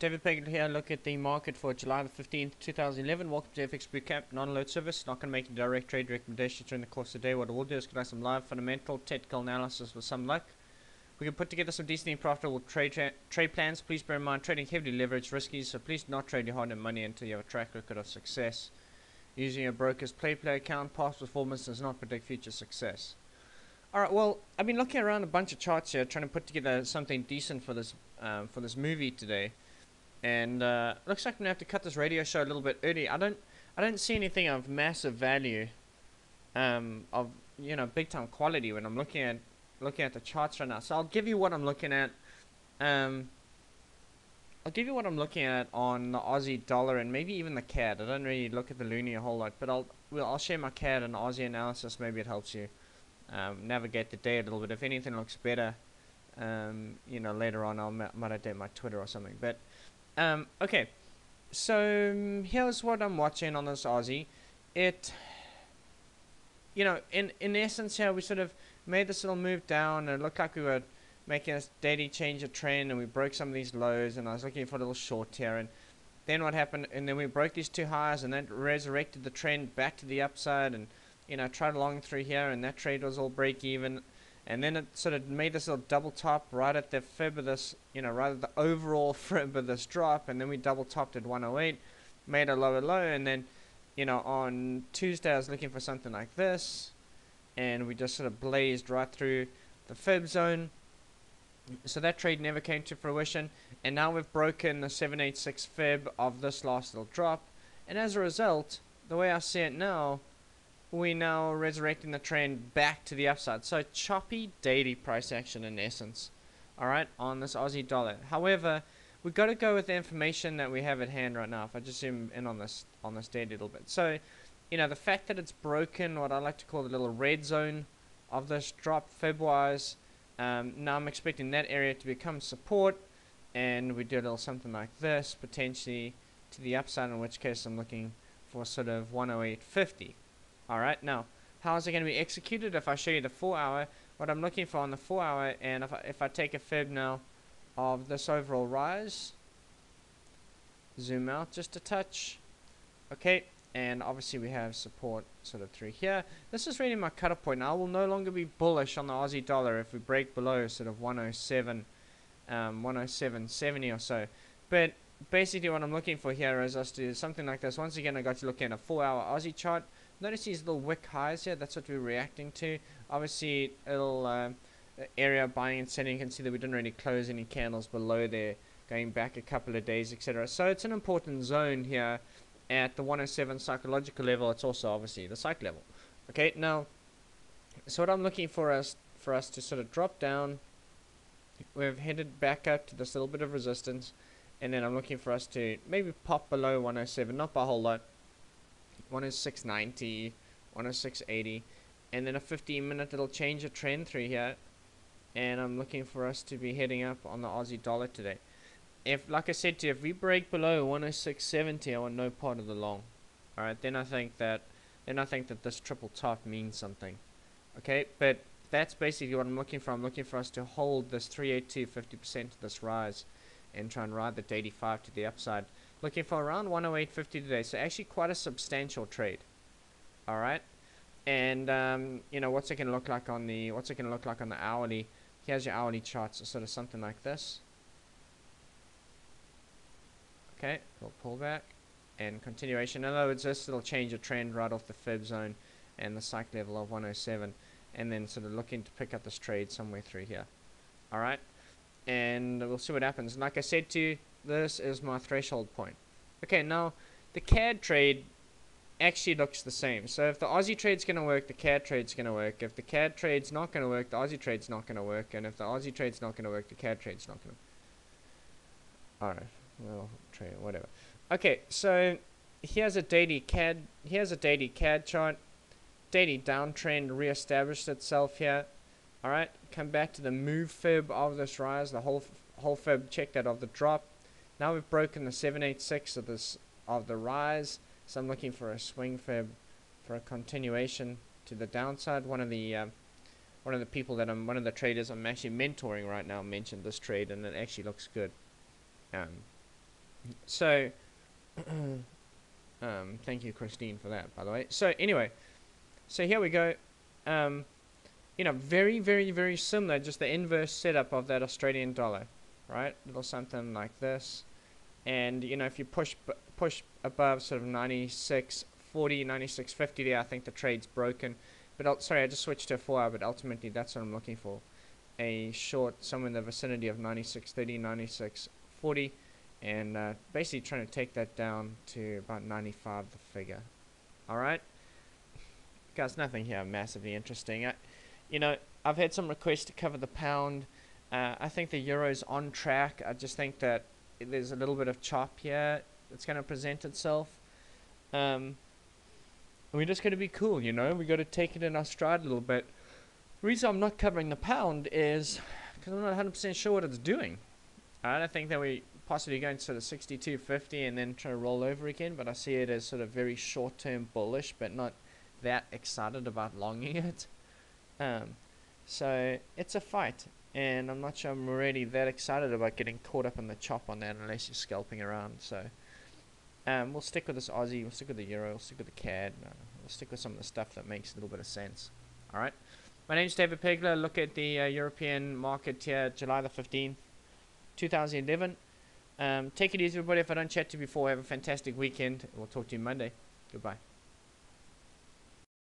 David Pegler here. Look at the market for July the 15th, 2011. Welcome to FX Bootcamp, non-alert service. Not going to make direct trade recommendations during the course of the day. What I will do is conduct some live fundamental technical analysis with some luck. We can put together some decently profitable trade trade plans. Please bear in mind trading heavily leveraged risky, so please not trade your hard-earned money until you have a track record of success. Using a broker's play play account, past performance does not predict future success. Alright, well, I've been looking around a bunch of charts here, trying to put together something decent for this um, for this movie today. And uh, looks like I'm gonna have to cut this radio show a little bit early. I don't I don't see anything of massive value, um, of you know big time quality when I'm looking at looking at the charts right now. So I'll give you what I'm looking at. Um, I'll give you what I'm looking at on the Aussie dollar and maybe even the CAD. I don't really look at the loonie a whole lot, but I'll well I'll share my CAD and Aussie analysis. Maybe it helps you um, navigate the day a little bit. If anything looks better, um, you know later on I'll might update my Twitter or something. But um, okay, so um, here's what I'm watching on this Aussie. It, you know, in in essence here we sort of made this little move down and it looked like we were making a daily change of trend and we broke some of these lows and I was looking for a little short here and then what happened and then we broke these two highs and that resurrected the trend back to the upside and you know tried along through here and that trade was all break even and then it sort of made this little double top right at the fib of this you know right at the overall fib of this drop. And then we double topped at 108 made a lower low. And then you know on Tuesday I was looking for something like this. And we just sort of blazed right through the fib zone. So that trade never came to fruition. And now we've broken the 786 fib of this last little drop. And as a result the way I see it now we now resurrecting the trend back to the upside. So choppy daily price action in essence. Alright on this Aussie dollar. However we've got to go with the information that we have at hand right now if I just zoom in on this on this daily a little bit. So you know, the fact that it's broken what I like to call the little red zone of this drop fib-wise, um, now I'm expecting that area to become support, and we do a little something like this, potentially to the upside, in which case I'm looking for sort of 108.50. Alright, now, how is it going to be executed? If I show you the 4 hour, what I'm looking for on the 4 hour, and if I, if I take a fib now of this overall rise, zoom out just a touch, okay, and obviously we have support sort of through here. This is really my cutoff point. I will no longer be bullish on the Aussie dollar if we break below sort of 107, um, 107.70 or so. But basically what I'm looking for here is us to do something like this. Once again, I got to look at a four-hour Aussie chart. Notice these little wick highs here. That's what we're reacting to. Obviously, little uh, area buying and selling. You can see that we didn't really close any candles below there, going back a couple of days, etc. So it's an important zone here at the 107 psychological level, it's also obviously the psych level. Okay, now, so what I'm looking for us for us to sort of drop down, we've headed back up to this little bit of resistance, and then I'm looking for us to maybe pop below 107, not by a whole lot, 106.90, 106.80, and then a 15 minute it'll change a trend through here, and I'm looking for us to be heading up on the Aussie dollar today if, like I said to you, if we break below 106.70, I want no part of the long. Alright, then I think that, then I think that this triple top means something. Okay, but that's basically what I'm looking for. I'm looking for us to hold this 382 50% of this rise and try and ride the 85 to the upside. Looking for around 108.50 today, so actually quite a substantial trade. Alright, and um, you know what's it going to look like on the what's it going to look like on the hourly? Here's your hourly charts, so sort of something like this. Okay, little pullback and continuation. In other words, this will change a trend right off the fib zone and the psych level of 107 and then sort of looking to pick up this trade somewhere through here. Alright, and we'll see what happens. And Like I said to you, this is my threshold point. Okay, now the CAD trade actually looks the same. So if the Aussie trade's going to work, the CAD trade's going to work. If the CAD trade's not going to work, the Aussie trade's not going to work. And if the Aussie trade's not going to work, the CAD trade's not going to Alright well, trade, whatever. Okay, so here's a daily CAD. Here's a daily CAD chart. Daily downtrend reestablished itself here. All right, come back to the move fib of this rise. The whole whole fib. Check that of the drop. Now we've broken the 786 of this of the rise. So I'm looking for a swing fib for a continuation to the downside. One of the uh, one of the people that I'm one of the traders I'm actually mentoring right now mentioned this trade and it actually looks good. Um, So, um, thank you, Christine, for that, by the way. So, anyway, so here we go. Um, you know, very, very, very similar, just the inverse setup of that Australian dollar, right? Little something like this. And, you know, if you push push above sort of 96.40, 96.50 there, I think the trade's broken. But, sorry, I just switched to a 4 hour, but ultimately that's what I'm looking for. A short, somewhere in the vicinity of 96.30, 96.40 and uh, basically trying to take that down to about 95 the figure alright guys nothing here massively interesting I, you know I've had some requests to cover the pound uh, I think the euro's on track. I just think that there's a little bit of chop here that's going to present itself. Um, we're just going to be cool you know? We got to take it in our stride a little bit. The reason I'm not covering the pound is because I'm not 100% sure what it's doing. I don't think that we possibly going to sort of 62.50 and then try to roll over again, but I see it as sort of very short term bullish, but not that excited about longing it. Um, so it's a fight, and I'm not sure I'm really that excited about getting caught up in the chop on that unless you're scalping around. So um, we'll stick with this Aussie, we'll stick with the Euro, we'll stick with the CAD, uh, we'll stick with some of the stuff that makes a little bit of sense. All right. My name's David Pegler. Look at the uh, European market here, July the 15th, 2011. Um, take it easy, everybody. If I don't chat to you before, have a fantastic weekend. We'll talk to you Monday. Goodbye.